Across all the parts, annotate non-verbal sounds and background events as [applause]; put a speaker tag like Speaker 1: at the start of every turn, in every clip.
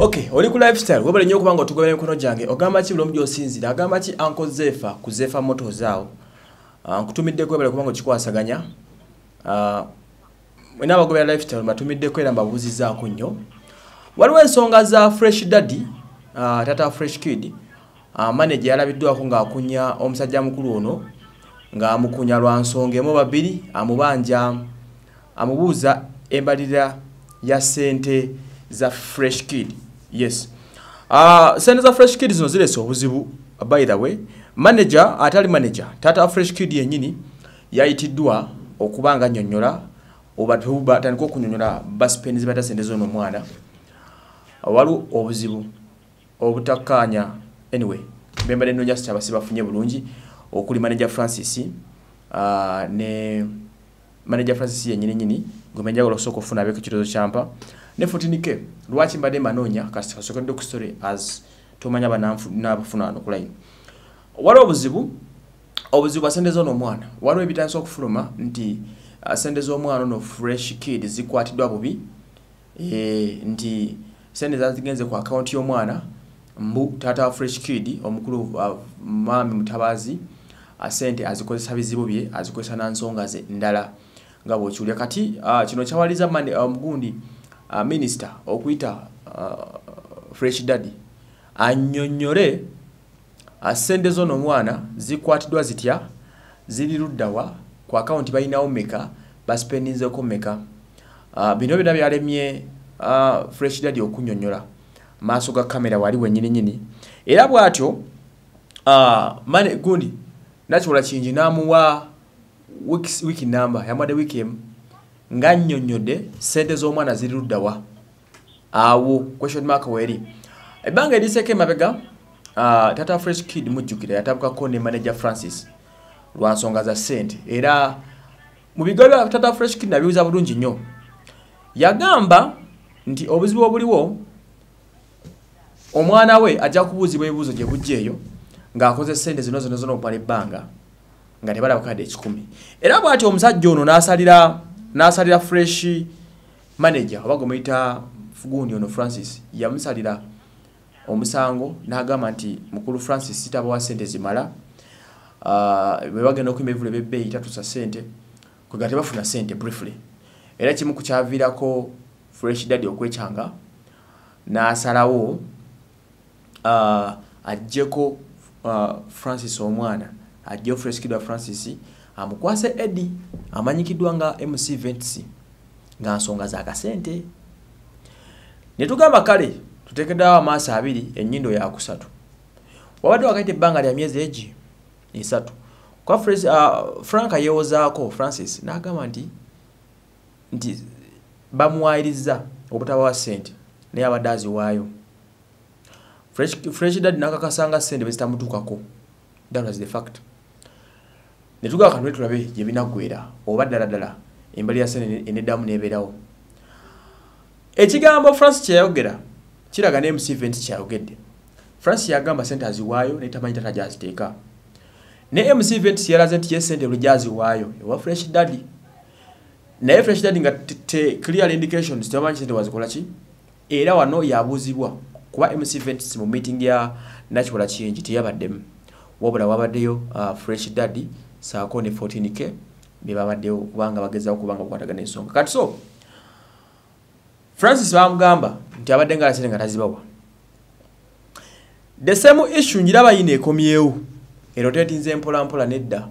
Speaker 1: okay oli ku lifestyle webale nnyo okuba nga otugobera emikono gyange ogamba ki bulomu gyosinzira? Agamba ki anko zefa ku zefa moto zaawo uh, nkutumiddeko webale kuba nga okikwasaganya. Uh, mwena abagobera lifestyle mbatumiddeko era mbabuuzizaako nnyo. Waliwo ensonga za fresh daddy uh, tata fresh kid. Manager yalabiddwako ng'akunya omusajja mukulu ono ng'amukunya lwa nsonga emu babiri amubanja amubuuza embalirira ya sente za fresh kid yes. Uh, sente za fresh kid zino zirese obuzibu by the way manager atali manager tata fresh kid yennyini yayitiddwa okuba nga annyonnyola oba batandika okunyonnyola basipeni zibata sente zono omwana waliwo obuzibu obutakkaanya anyway bembadde nonya sitabasi bafunye bulungi. Okuli manager francis uh, ne manager francis yennyini nyini gwemenjagala okusooka okufuna abeko ekirozo kyampa ne fotinike lwaki mbadde manoonya kasi kasokedde ku story as tomanya banabafuna wano ku line. Waliwo obuzibu obuzibu bwa sente zoono omwana. Waliwo ebitandisa okufuluma nti uh, sente z'omwana ono fresh kid zikwatiddwa bubi. E, nti sente zazigenze ku akawunti y'omwana mbu taata wa fresh kid omukulu uh, maami mutabazi uh, sente azikozesa bizibu bye azikozesa nansonga ze ndala nga bwokiwulya kati uh, kino kyawaliza omugundi uh, uh, minisita okuyita uh, fresh daddy annyonnyole uh, sente zono omwana zikwatiddwa zitya? Ziri luddawa ku akawunti balinawo meka basipendinzeko meka uh, bino byonna byalemye uh, fresh daddy okunnyonnyola maaso ga kamera wali wennyini nyini era bw'atyo uh, gundi nakiwola kingi n'amuwa wiki namba yamuwadde wiiki emu ng'annyonnyodde sente z'omwana ziri luddawa awo question mark weeri ebbanga eriseeko emabega uh, tata fresh kid mujjukira yatabukako ne manager francis lwa nsonga za sente era mu bya tata fresh kid nabiwuza bulungi nnyo. Yagamba nti obuzibu obuliwo omwana we ajja kubuuzibwa ebibuuzo gye bujja eyo ng'akoze sente zino zino zona okumala ebbanga nga tebalaba kadde ekikumi. Era bw'ati omusajja ono n'asalira n'asalira fresh manager oba gwemuyita fuguuni ono francis yamusalira omusango n'agamba nti mukulu francis sitabawa sente zimala. Bwe bagenda okuyima ebivule bebbeeyi tatusa sente kwega tebafuna sente briefly. Era kimu ku kyaviirako fresh daddy okwekyanga n'asalawo uh, ajjeko uh, francis omwana ajjeo fresh kid wa francis amukwase edi amanyikiddwa nga mc vents nga nsonga za kasente. Ne tugamba kale tuteekeddewo amaaso abiri ennyindo yakusatu wabadde wakaita ebbanga lya myezi egi esatu kwa Fresh, uh, frank yeewozaako francis n'agamba nti nti bamuwayiriza obutabawa sente naye abadde aziwaayo. Fresh, fresh dad nakakasanga sente bezitamutuukako that was the fact netugaa kanwe tulabe gye binaggwera oba ddala ddala embali ya sente eneddamu nebeerawo. Ekigambo francis kyeyayogera kiraga ne mc vent kyayogedde. Francis yagamba sente aziwaayo naye tamanyi tata gyaziteeka. Ne mc vent yalaze nti ye sente lwejaziwaayo ewa fresh daddy. Naye fresh daddy nga clear indications tebamanyi sente wazikola ki? Era wano yabuuzibwa kuba mc vent mu meeting ya nakiwola kingi teyabaddemu. Wabula wabaddeyo uh, fresh daddy saako ne 14k byebabaddeyo kubanga bagezaho kubanga bakwatagana ensonga. Kati so francis bamugamba nti abadde nga lasente nga tazibawa. The same issue njiraba yina ekomyewo ero tetinze mpolampola nedda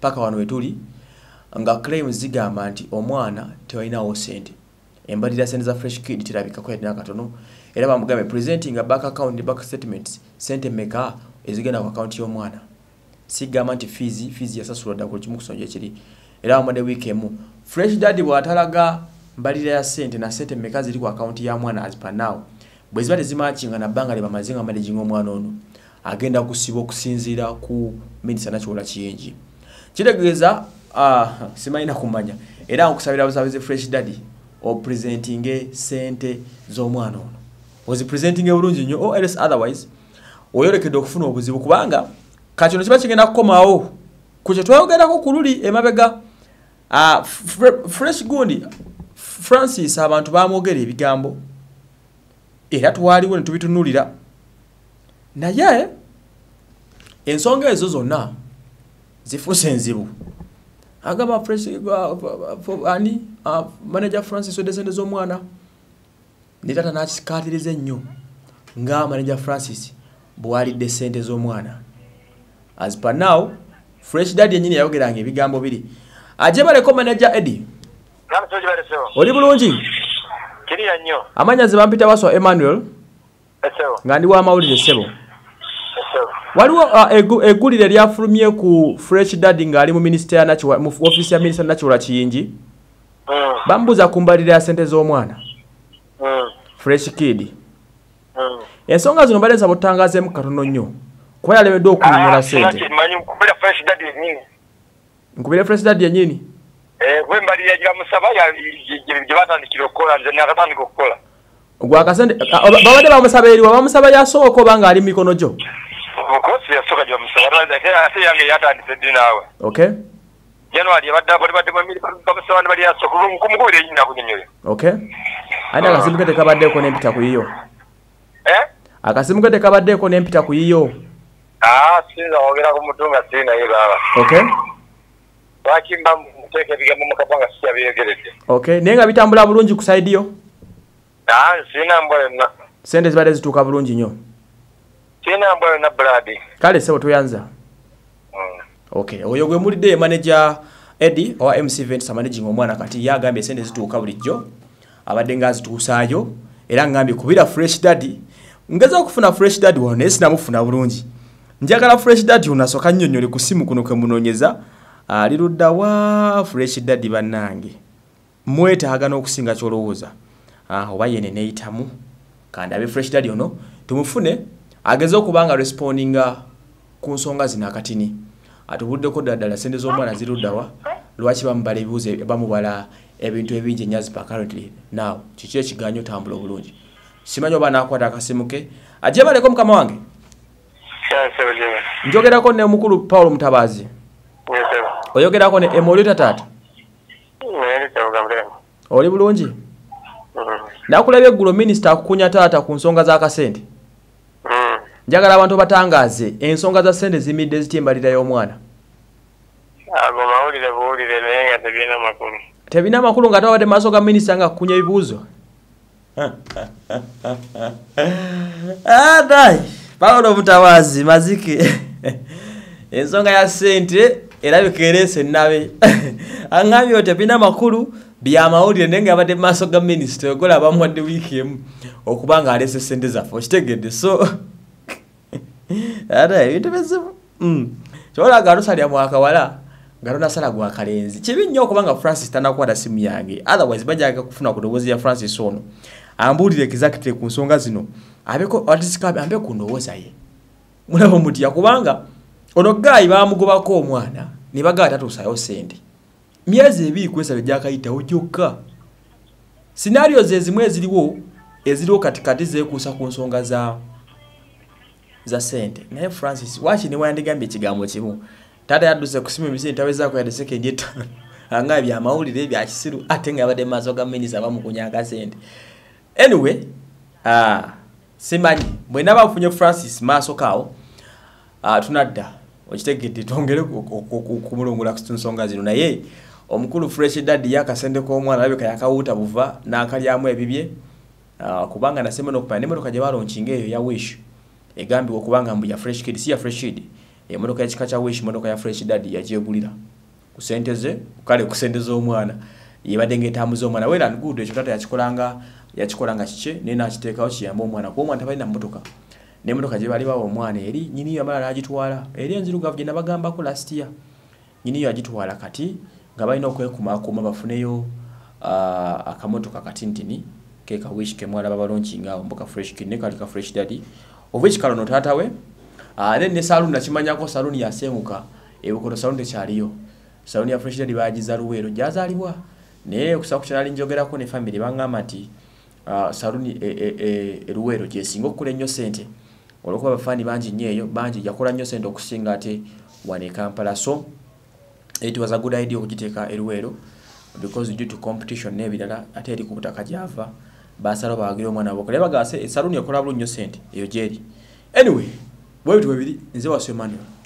Speaker 1: paka wano wetuli nga claims zigamba nti omwana tewalinawo sente embalira sente za fresh kid terabikako yadina katono era bamugambe presenting a back account ne back statements sente meka ezigenda ku account y'omwana sigamba nti fees fees yasasulwa ddala ku kimu kusonja ekiri. Era bamuwadde wiiki emu. Fresh daddy bw'atalaga mbalira ya sente na sente meka ziri ku account ya mwana now bwe ziba tezimakinga na bbanga lyebamaze nga managing omwana ono agenda kusiba okusinziira ku minisita nakiwola kiyingi. Kitegeeza uh, simanyina kumanya era nkusabira busabizi fresh daddy opresentinge sente z'omwana ono. Ozipresentinge bulungi nnyo or else otherwise oyolekedde okufuna obuzibu kubanga kakino kiba kigenda kukomawo. Ku kye twayogerako ku luli emabega uh, fresh gundi francis abantu bamwogera ebigambo. Era twaliwo ne tubitunulira. Naye ensonga ezo zonna zifuuse enzibu. Agamba ani manager francis wedde sente z'omwana. Ne tata n'akikaatiriza ennyo nga manager francis bwalidde sente z'omwana as per now fresh dad yennyini yayogeranga ebigambo biri. Aje baleko manager edi oli bulungi?
Speaker 2: Kiriya nnyo.
Speaker 1: Amanya ze bampita waswa emmanuel? Nga ndi wamawulire sebo.
Speaker 2: Esebo
Speaker 1: waliwo uh, eggulire lyafulumye ku fresh dad ng'ali mu ofiisi ya minisita nakiwula kiyingi?
Speaker 2: Mm,
Speaker 1: bamubuuza ku mbalira ya sente z'omwana.
Speaker 2: Mm,
Speaker 1: fresh kid.
Speaker 2: Mm.
Speaker 1: ensonga zino mbadde nsaba otutangazeemu katono nnyo kuba yalemeddwa okunyonyola
Speaker 2: Ah,
Speaker 1: sente.
Speaker 2: sinaki manyi kubira fresh dad yennyini
Speaker 1: nkubire fresh dad yennyini
Speaker 2: Eh, gwe mbalirira gye bamusaba ya- gye- gye gye batandikira okukola nze nakatandika okukola
Speaker 1: gwakasente ka- oba- babadde bamusaba eriwa bamusaba yasooka oba ng'ali mu mikono gyo
Speaker 2: mukosi yasooka gye bamusaba ate ate yange yatandise ddi naawe
Speaker 1: okay.
Speaker 2: January abadde bali badde bamiri bamusaba ne bali yasooka kumugubira enyina kunyonyola
Speaker 1: okay. Ate akasimu ke tekabaddeeko n'empita ku yiyo
Speaker 2: eh?
Speaker 1: Akasimu ke tekabaddeeko n'empita ku yiyo
Speaker 2: ah sinza kwogera ku mutu nga siri naye baaba
Speaker 1: okay.
Speaker 2: lwaki mba muteeka ebigambo mu kapa nga sikyabiyogeredde
Speaker 1: okay. naye nga bitambula bulungi ku saidi yo
Speaker 2: sirina mbwa yonna
Speaker 1: sente zibadde zituuka bulungi nnyo
Speaker 2: sirina mbwa yonna bradi
Speaker 1: kale sebo toyanza okay. oyo gwe mulidde manager edi owa mc vents amanaging omwana kati yagambye esente zituuka bulijjo abadde nga azituusaayo era ngambye kubira fresh dadi ngeza okufuna fresh dadi wano naye sinamufuna bulungi njagala fresh dadi ono asooka nnyonnyole ku simu kuno kwe munoonyeza ali ludda wa fresh dadi bannange? Mwetaaga n'okusinga kyolowooza. Ah, oba yene neeyitamu kandabe fresh dadi ono tumufune ageze okuba nga respondinga ku nsonga zino akatini. Atubuddeko ddala sente z'omwana ziruddawa lwaki bamubala ebibuuzo bamubala ebintu ebingi enyazipa currently? Now kiki ekiganyo otambula obulungi? Simanyi oba nakwata akasimu ke? Ajje baleko mukama wange. Njogerako ne mukulu paulo mutabaazi oyogerako ne emoli tataata
Speaker 2: Naye kyavuga mulema.
Speaker 1: oli bulungi?
Speaker 2: Mm.
Speaker 1: nakulabye eggulo minisita akukunya taata ku nsonga z'akasente
Speaker 2: Mm.
Speaker 1: njagala abantu batangaaze ensonga za sente zimidde zitya embalira y'omwana.
Speaker 2: Ago mawulire buwulire naye nga tebirina makulu.
Speaker 1: tebina makulu nga tawabadde maaso ga minisita nga akukunya ebibuuzo. [laughs] Adai paulo mutawazi mazike [laughs] ensonga ya sente erabika ereese nabe aŋambye [laughs] o tebina makulu byamawulire naye nga abadde maaso ga minisita ogola abamuwadde wiiki emu okuba nga aleese sente zaffe okitegedde. So [laughs] ate ebintu bizibu Mm. kyolaga tosalya mwakawala nga tonasala gwakalenzi kibi nnyo okuba nga francis tanakwata simu yange. Otherwise bajaga kufuna ku ndowoozi ya francis ono. Ambuulire exactly ku nsonga zino abeko atisikabe ambe ku ndowooza ye. Mulaba mutya kubanga ono gaayi bamugobako omwana ne bagaa tatuusayo sente myezi ebiri kwesaba gyakayitawo gyokka. Sinario ze ezimu eziriwo eziriwo katikati zeekuusa ku nsonga za za sente naye francis waki newandigambye ekigambo kimu? Taata yadduse ku simu emisiri ntawezaako yadde sekendi etaano [laughs] anga byamawulire byakisiru ate nga yabadde maaso ga minisa bamukunyanga sente anyway uh, simanyi bwena bafunye francis maaso kaawo uh, tunadda. Okitegedde twongere kumulungula ku nsonga zino. Naye omukulu fresh dadi yakasente k'omwana alabika yakawuuta buva n'akalyamu ebibye uh, kubanga nasemba n'okupaya n'emmotoka gye balonkinga eyo ya wish. Egambibwa okubanga mbu ya fresh kid si ya fresh kid. Emotoka ekika kya wish motoka ya fresh dad yagyegulira ku sente ze kale ku sente z'omwana. Yebadde ngaetambuza omwana. And good ekyo tata yakikolanga yakikolanga kike naye nakiteekawo kiyamba omwana kuba omwana tabalina mmotoka n'emmotoka gye bali bawa omwana eri nyiniyo amala n'agitwala eri enzirugavu gye nabagambako last year. Nyiniyo agitwala kati nga balina okwekumaakuma bafuneyo akamotoka katintini kekawish kemwalaba balonkinga mbuka fresh kid ne kali ka fresh daddy. Ovich kalono taata we then ne saluni nakimanyako saluni yasenguka ebukoto saluni tekyaliyo. Saluni ya fresh daddy bagiza luweero gyazaalibwa. Naye okusobola ku kyalali njogerako ne family baŋŋamba nti saluni e, e, e, e, luweero gyesinga okukula ennyo sente olwokuba bafaani bangi nnyo eyo bangi yakola nnyo sente okusinga ate wano e kampala. So it was a good idea okugiteeka eruweero because due to competition n'ebirala ate eri ku butaka gyava basalawo bawagira omwana wabwe. Kale bagase esaluuni ekola bulungi nnyo sente eyo gyeri. Anyway bwe bitu bwebiri nze wasio manuel